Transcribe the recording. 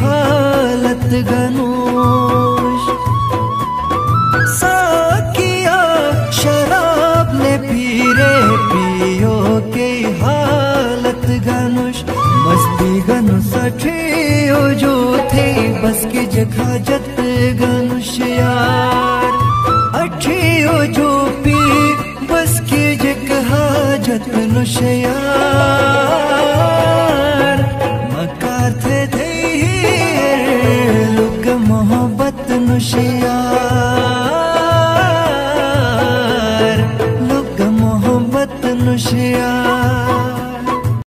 हालत गनोश साकिया पीरे पियो के हालत गनुष मस्ती गनु सठियो जो थे, बस के जगह जत गनुष यार जो पी, बस के जगह जत नुष होशियार लुग मोहब्बत मोहत्शिया